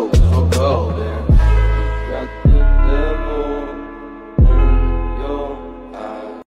Oh.